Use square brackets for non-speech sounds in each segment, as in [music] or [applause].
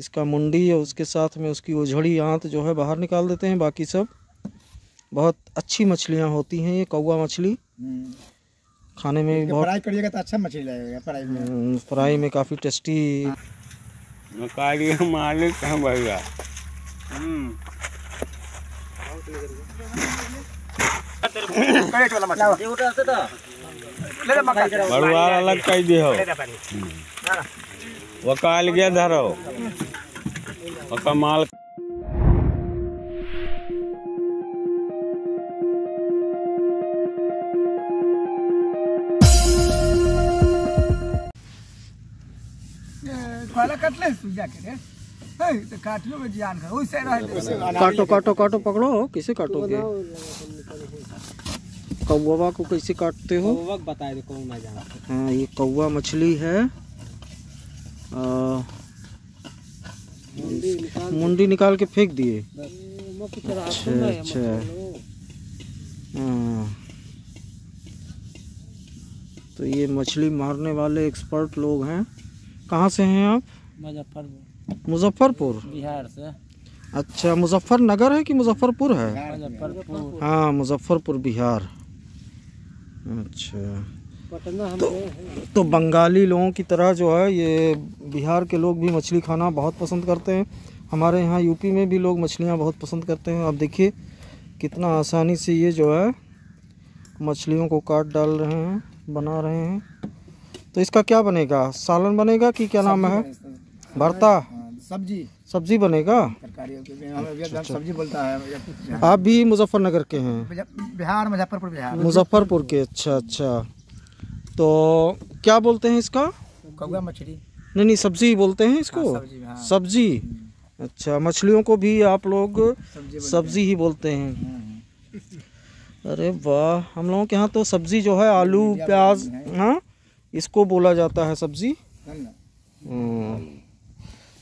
इसका मुंडी और उसके साथ में उसकी ओझड़ी आंत जो है बाहर निकाल देते हैं बाकी सब। बहुत अच्छी मछलियाँ होती हैं ये कौवा मछली। खाने में भी बहुत फ्राई करिएगा तो अच्छा मछली लगेगा फ्राई में। हम्म, फ्राई में काफ़ी टेस्टी। मालिक है भैया। वाला मछली ले ले मक्का बड़ुआ अलग कह दे हो। वकाल गया धरो। वका माल पहले कट ले के रे। तो काटियो में जान का ओइसे रह काटो काटो काटो पकड़ो कैसे काटोगे? कौवा को कैसे काटते हो? बताए दे कौन ना जाना। हाँ ये कौवा मछली है। आ, मुंडी निकाल के फेंक दिए। अच्छा अच्छा। हाँ। तो ये मछली मारने वाले एक्सपर्ट लोग हैं। कहाँ से हैं आप? मुजफ्फरपुर। मुजफ्फरपुर? बिहार से। अच्छा मुजफ्फरनगर है कि मुजफ्फरपुर है? मुजफ्फरपुर। हाँ मुजफ्फरपुर बिहार। अच्छा। तो, तो बंगाली लोगों की तरह जो है ये बिहार के लोग भी मछली खाना बहुत पसंद करते हैं। हमारे यहाँ यूपी में भी लोग मछलियाँ बहुत पसंद करते हैं। आप देखिए कितना आसानी से ये जो है मछलियों को काट डाल रहे हैं बना रहे हैं। तो इसका क्या बनेगा? सालन बनेगा कि क्या नाम है? भरता? सब्ज़ी। सब्ज़ी बनेगा? सब्ज़ी बोलता है। आप भी मुजफ्फरनगर के हैं? बिहार मुजफ्फरपुर बिहार। मुजफ्फरपुर के अच्छा अच्छा। तो क्या बोलते हैं इसका? कौआ मछली। नहीं नहीं सब्ज़ी बोलते हैं इसको? हाँ, सब्ज़ी, हाँ। सब्ज़ी? अच्छा मछलियों को भी आप लोग सब्ज़ी सब्ज़ी ही बोलते हैं। हैं। अरे वाह हम लोगों के यहाँ तो सब्ज़ी जो है आलू प्याज हाँ। इसको बोला जाता है सब्ज़ी। है? हम्म।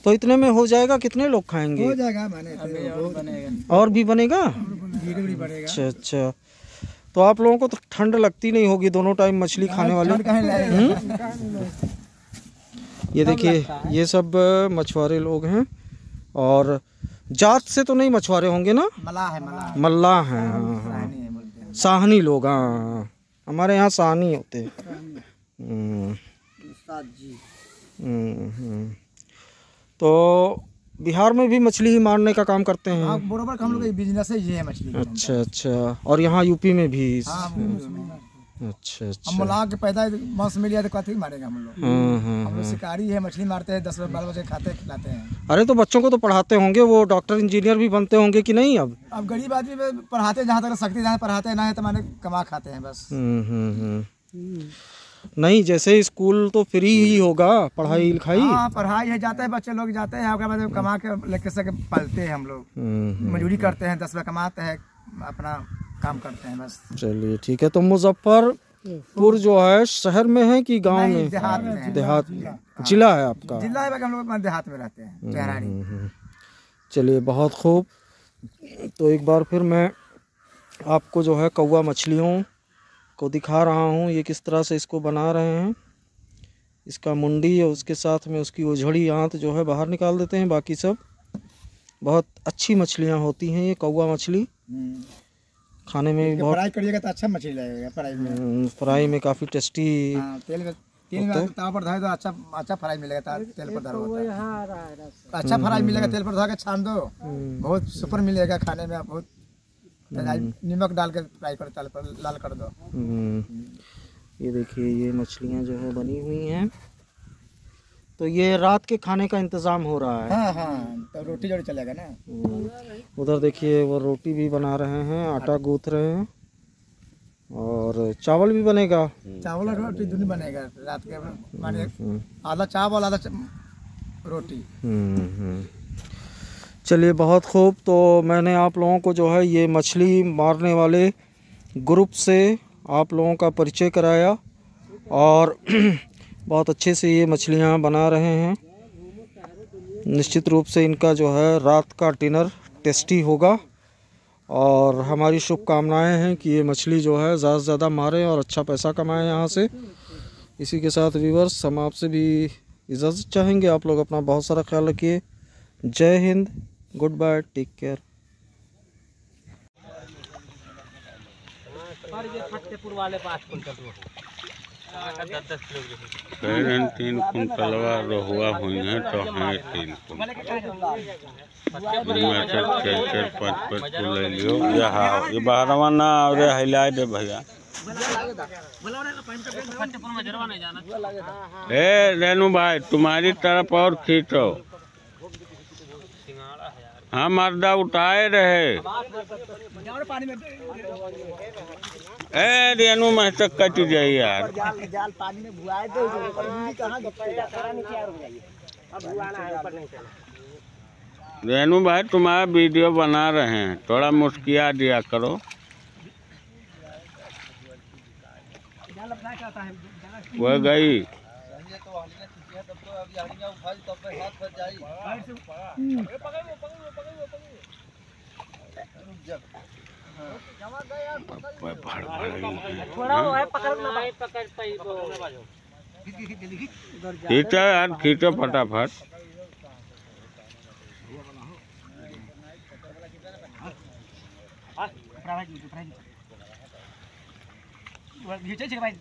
तो इतने में हो जाएगा कितने लोग खाएँगे? हो जाएगा बनेगा। और भी बनेगा। अच्छा अच्छा। तो आप लोगों को तो ठंड लगती नहीं होगी दोनों टाइम मछली खाने वाले। लगेगा ये देखिए ये सब मछुआरे लोग हैं और जात से तो नहीं मछुआरे होंगे ना? मला है मला मल्लाह हैं हाँ हाँ। है हैं। साहनी लोग हाँ हाँ। हमारे यहाँ साहनी होते हैं। हम्म, हम्म, हम्म। तो बिहार में भी मछली ही मारने का काम करते हैं। हाँ बरोबर हम लोग बिज़नेस है ये है मछली। अच्छा अच्छा। और यहाँ यूपी में भी हाँ अच्छा हम अच्छा। के पैदा मांस मिल गया तो कथी मारेगा हम लोग। हाँ हाँ हम लोग शिकारी है मछली मारते हैं दस बजे बारह बजे खाते हैं खिलाते हैं। अरे तो बच्चों को तो पढ़ाते होंगे वो डॉक्टर इंजीनियर भी बनते होंगे कि नहीं अब? अब गरीब आदमी पढ़ाते हैं जहाँ तक सकते जहाँ पढ़ाते हैं ना है तो माने कमा खाते हैं बस। हम्म, हम्म, हम्म। नहीं जैसे स्कूल तो फ्री ही होगा पढ़ाई लिखाई। हाँ पढ़ाई है जाते हैं बच्चे लोग जाते हैं उसके बाद कमा के लेके सके पालते हैं हम लोग। हम्म, हम्म। मजदूरी करते हैं दस रुपये कमाते हैं अपना काम करते हैं बस। चलिए ठीक है तो मुजफ्फरपुर जो है शहर में है कि गाँव में? देहात में। देहात जिला। है आपका? जिला है हम लोग देहात में रहते हैं हम्म, हम्म। चलिए बहुत खूब। तो एक बार फिर मैं आपको जो है कौवा मछलियों को दिखा रहा हूँ ये किस तरह से इसको बना रहे हैं। इसका मुंडी और उसके साथ में उसकी उझड़ी आंत जो है बाहर निकाल देते हैं बाकी सब। बहुत अच्छी मछलियाँ होती हैं ये कौवा मछली। खाने में भी बहुत फ्राई करिएगा तो अच्छा मछली लगेगा फ्राई में। हम्म, फ्राई में काफ़ी टेस्टी हाँ तेल में तेल में ताव पर तो अच्छा अच्छा फ्राई मिलेगा तेल पर धरो अच्छा फ्राई मिलेगा तेल पर धो के छान दो। बहुत सुपर मिलेगा खाने में आप बहुत नमक डाल के फ्राई कर तेल पर लाल कर दो। हम्म, ये देखिए ये मछलियाँ जो है बनी हुई हैं। तो ये रात के खाने का इंतज़ाम हो रहा है। हाँ हाँ तो रोटी जोड़ी चलेगा ना। हम्म, उधर देखिए वो रोटी भी बना रहे हैं आटा गूंथ रहे हैं और चावल भी बनेगा। चावल और रोटी दोनों बनेगा। रात के। आधा चावल आधा रोटी। हम्म, हम्म। चलिए, बहुत खूब। तो मैंने आप लोगों को जो है ये मछली मारने वाले ग्रुप से आप लोगों का परिचय कराया और [clears throat] बहुत अच्छे से ये मछलियाँ बना रहे हैं। निश्चित रूप से इनका जो है रात का डिनर टेस्टी होगा और हमारी शुभकामनाएँ हैं कि ये मछली जो है ज़्यादा से ज़्यादा मारें और अच्छा पैसा कमाएँ यहाँ से। इसी के साथ व्यूवर्स हम आपसे भी इजाज़त चाहेंगे। आप लोग अपना बहुत सारा ख्याल रखिए। जय Hind. Good bye take care तीन हुई हैं तो हैं, तीन पाँच पाँच को ले लियो। ये हाँ बारहवा ना और हिला दे भैया। ए रेनू भाई, तुम्हारी तरफ़ और खींचो। हाँ मर्दा उठाए रहे। ए रेनू मैं तक कट जाई यार। रेनू भाई, तुम्हारा वीडियो बना रहे हैं। थोड़ा मुस्किया दिया करो। वह गई। खींचो खींचो फटाफट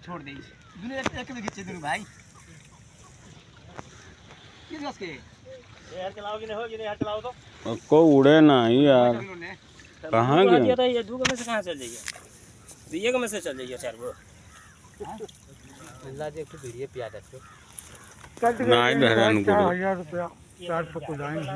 छोड़ दे घीचे दुनु भाई को? उड़े ना यार। कहाँ गए तो ये दू गो में से कहाँ चल जाइए दुइये गो में से चल जाइए चार गो अल्लाह देख तो वीडियो पिया देते ना इधर अनुकूल हज़ार रुपया। चार सौ को जाएँगे।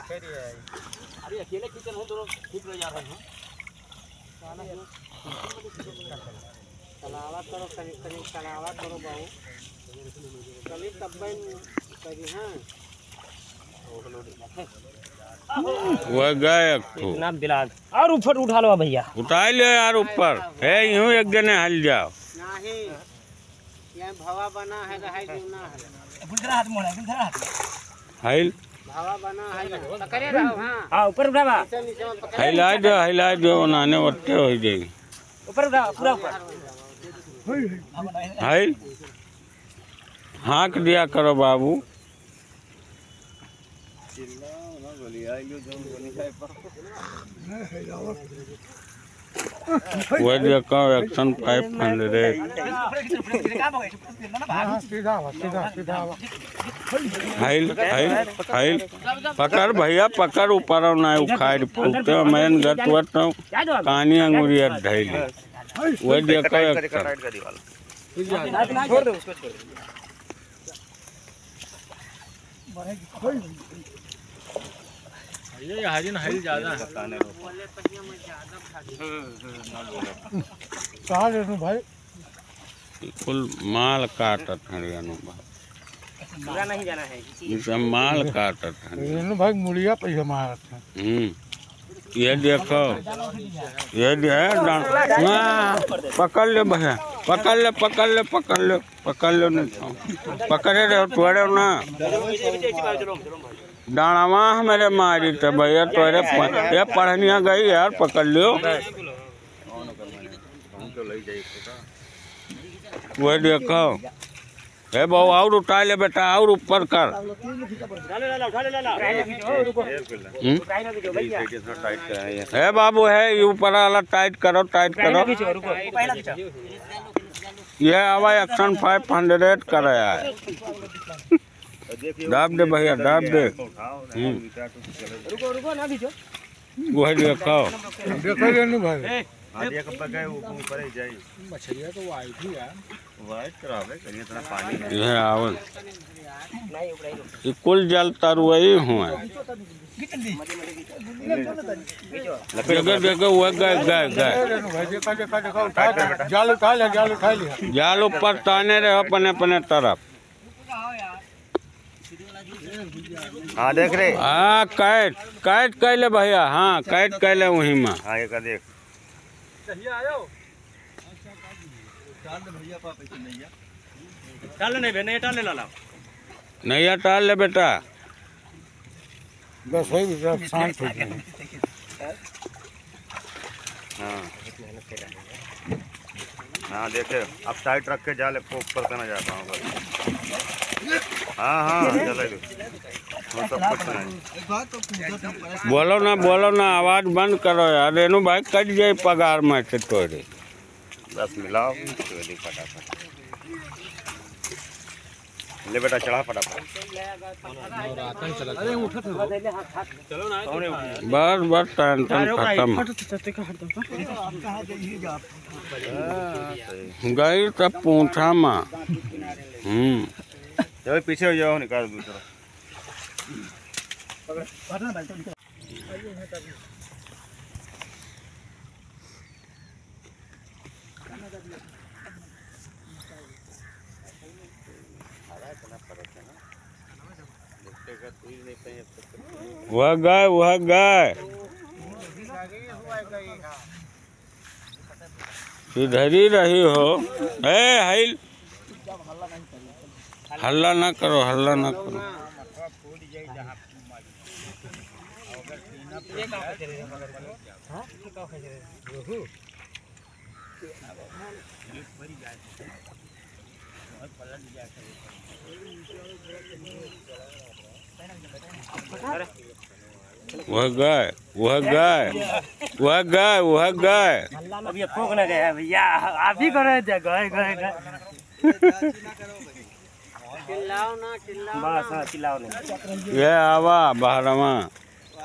अरे अकेले किचन हो दोनों ठीक रह जा रहे हैं तलावा करो कहीं कहीं तलावा करो बाबू कभी तब कभी हाँ वह ठो नाम दिला और ऊपर उठा लो भैया। उठा लियो यार ऊपर। है यूँ एक जने हल जाओ। नहीं यहाँ भवा बना है रहा जीवना है। बुलकरा हाथ मोड़ा बुलकरा हाथ। हल भवा बना है पकड़े रहो हाँ हाँ ऊपर उठावा। नीचे नीचे में पकड़ हिला दो हिला दो नाने वट्टे हो जाएगी ऊपर उठा पूरा ऊपर। हल हाँक दिया करो बाबू। वह देखो एक्शन फाइव हंड्रेड सीधा सीधा हाइल हाइल हाइल पकड़ भैया, पकड़ ऊपर ना उखाड़ फूकते मैन गतवत कानी अंगुरिया ढैली वह देखो एक्शन छोड़ दो उसको छोड़ दो कहा रेनू भाई कुल माल काटत हैं रेनू भाई पूरा नहीं जाना है ये सब माल काटत हैं रेनू भाई मुड़िया पैसा मारा था हम्म ये देखो ये हाँ, पकड़ ले भैया पकड़ ले पकड़ ले पकड़ ले पकड़ ले नहीं तो पकड़े रहो तोड़े ना डाणावा मेरे मारी तो भैया तोरे प- ये पढ़निया गई यार, पकड़ लियो। वो देखो। हे बहु, और उठा ले बेटा, और ऊपर कर। हम्म? है बाबू, है ऊपर वाला टाइट करो टाइट करो। ये हवा एक्शन फाइव हंड्रेड कराया है। दाब दे भैया दाब दे। हम्म। रुको रुको ना खींचो वही देखो देखो रेनू भाई। ये आवल नहीं ऊपर ये कुल जल तरुई हुए देखो देखो वो गए गए गए। जाल उठा लिया जाल उठा लिया। जाल ऊपर ताने रहे अपने अपने तरफ़। हाँ देख रहे हाँ कैद कैद कैले भैया हाँ कैद कैले वहीं में। हाँ ये का देख नहीं टाल ले बेटा। बस वही शांत हो गया। हाँ। हाँ देखे अब टाइट रख के जाले को ऊपर करना जा पाऊँ बस। हाँ हाँ चले वो सब कुछ नहीं बोलो ना बोलो ना आवाज़ बंद करो यार। रेनू भाई कट जाए पगार में से तोरे बस मिलाओ। तो फटाफट ले बेटा चढ़ा फटाफट। बस बस टेंशन खत्म। गई तब पूछा माँ। हम्म। चलो पीछे हो जाओ निकाल दूसरा। वह गए वह गए इधर ही रही हो। ए हल्ला ना करो, हल्ला ना करो। वह गए वह गए वह गए वह गए अब ये फोक ना गया भैया आप ही करे थे गए गए गए चिल्लाओ ना चिल्लाओ बस हाँ चिल्लाओ नहीं। ये आवा बहरवा।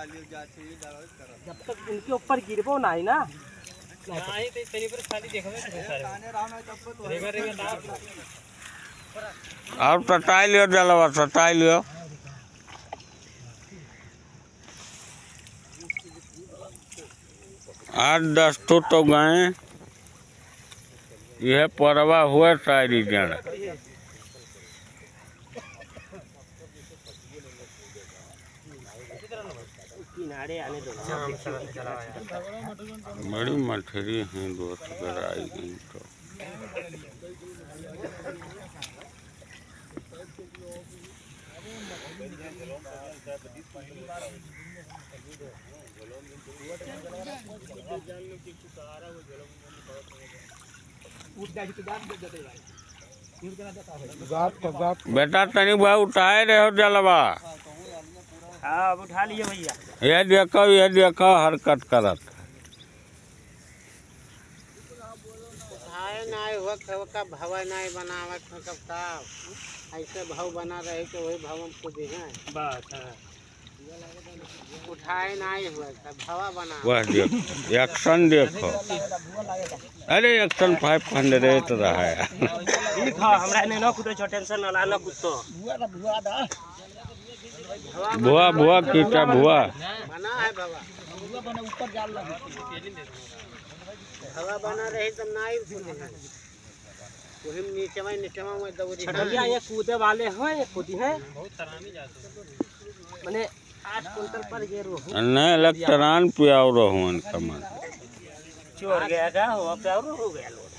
जब तक इनके ऊपर गिरबो ना। ही ना नहीं तो तेरी पर खाली देखो और सटाई लियो जलवा सटाई लियो। आठ दस तो तो गए। यह परवा हुआ शायरी जड़ बड़ी मठरी हैं दोस्त अगर आई गई तो। बेटा तनी भाई उठाए रहे हो जलवा। हाँ अब उठा लिए भैया। ये देखो ये देखो हरकत करत। आए नाय हुआ कब का भवा नाय बनावत कब का ऐसे भाव बना रहे वही भाव हमको दी हैं बस हाँ। उठाए नाय हुआ कब बना। वह देखो एक्शन देखो। अरे एक्शन फाइव हंड्रेड रहा है। ठीक है हमरा ने ना कुछ टेंशन ना ला ना कुछ तो भुआ भुआ कीटा भुआ बना है भवा भवा बना रही तब नाय वही में नीचे में दौड़ी भैया ये कूदे वाले हैं ये हैं मैंने आठ कुंटल पर ये रोहू। नहीं इलेक्ट्रान पियाव रहुअन कमल चोर गया का हो हो गया। लोग